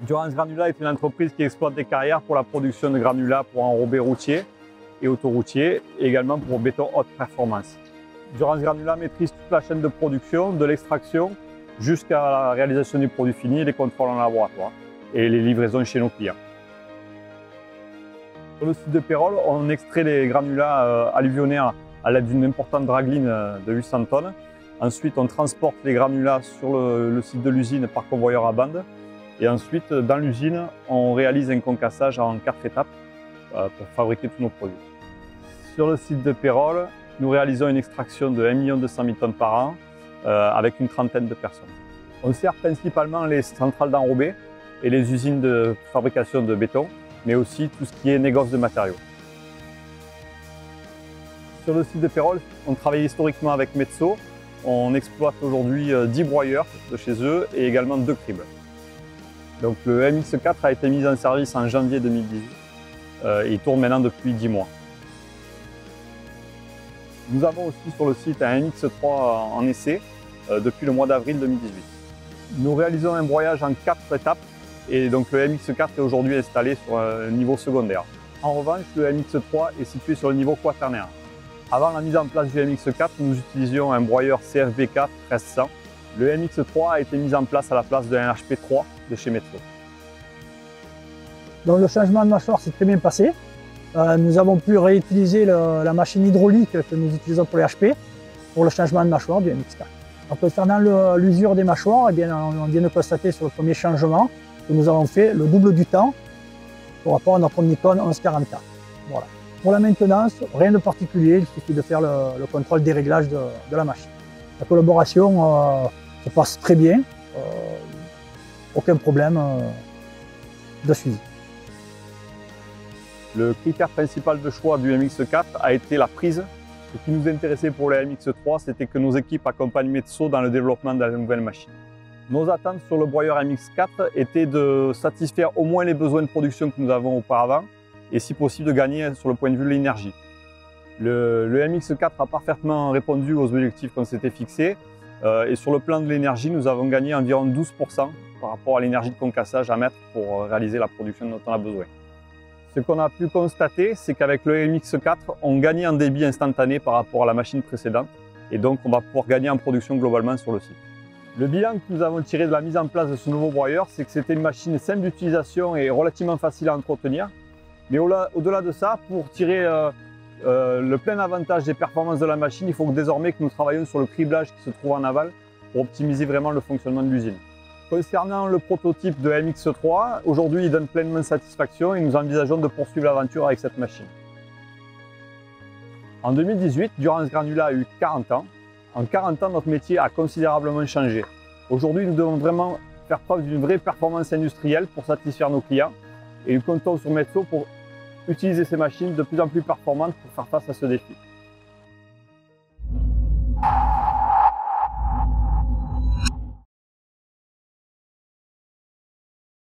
Durance Granula est une entreprise qui exploite des carrières pour la production de granulats pour enrobés routiers et autoroutiers, et également pour béton haute performance. Durance Granula maîtrise toute la chaîne de production, de l'extraction jusqu'à la réalisation du produit fini et les contrôles en laboratoire et les livraisons chez nos clients. Sur le site de Pérol, on extrait les granulats euh, alluvionnaires à l'aide d'une importante dragline euh, de 800 tonnes. Ensuite, on transporte les granulats sur le, le site de l'usine par convoyeur à bande et ensuite, dans l'usine, on réalise un concassage en quatre étapes euh, pour fabriquer tous nos produits. Sur le site de Pérol, nous réalisons une extraction de 1 200 000 tonnes par an euh, avec une trentaine de personnes. On sert principalement les centrales d'enrobés et les usines de fabrication de béton, mais aussi tout ce qui est négoce de matériaux. Sur le site de Pérol, on travaille historiquement avec Mezzo. On exploite aujourd'hui 10 broyeurs de chez eux et également deux cribles. Donc le MX4 a été mis en service en janvier 2018 euh, et il tourne maintenant depuis 10 mois. Nous avons aussi sur le site un MX3 en essai euh, depuis le mois d'avril 2018. Nous réalisons un broyage en 4 étapes et donc le MX4 est aujourd'hui installé sur un niveau secondaire. En revanche, le MX3 est situé sur le niveau quaternaire. Avant la mise en place du MX4, nous utilisions un broyeur CFB4 1300 le MX3 a été mis en place à la place d'un HP3 de chez Metro. Donc le changement de mâchoire s'est très bien passé. Euh, nous avons pu réutiliser la machine hydraulique que nous utilisons pour les HP pour le changement de mâchoire du MX4. En concernant l'usure des mâchoires, eh bien, on vient de constater sur le premier changement que nous avons fait le double du temps par rapport à notre Nikon 1144. Voilà. Pour la maintenance, rien de particulier, il suffit de faire le, contrôle des réglages de, la machine. La collaboration euh, ça passe très bien, euh, aucun problème euh, de suivi. Le critère principal de choix du MX4 a été la prise. Ce qui nous intéressait pour le MX3, c'était que nos équipes accompagnent Metso dans le développement de la nouvelle machine. Nos attentes sur le broyeur MX4 étaient de satisfaire au moins les besoins de production que nous avons auparavant et si possible de gagner sur le point de vue de l'énergie. Le, le, MX4 a parfaitement répondu aux objectifs qu'on s'était fixés et sur le plan de l'énergie, nous avons gagné environ 12% par rapport à l'énergie de concassage à mettre pour euh, réaliser la production dont on a besoin. Ce qu'on a pu constater, c'est qu'avec le MX4, on gagnait en débit instantané par rapport à la machine précédente et donc on va pouvoir gagner en production globalement sur le site. Le bilan que nous avons tiré de la mise en place de ce nouveau broyeur, c'est que c'était une machine simple d'utilisation et relativement facile à entretenir. Mais au-delà de ça, pour tirer euh, le plein avantage des performances de la machine, il faut que désormais que nous travaillons sur le criblage qui se trouve en aval pour optimiser vraiment le fonctionnement de l'usine. Concernant le prototype de MX3, aujourd'hui il donne pleinement satisfaction et nous envisageons de poursuivre l'aventure avec cette machine. En 2018, Durance Granula a eu 40 ans. En 40 ans, notre métier a considérablement changé. Aujourd'hui, nous devons vraiment faire preuve d'une vraie performance industrielle pour satisfaire nos clients et nous comptons sur Metso pour utiliser ces machines de plus en plus performantes pour faire face à ce défi.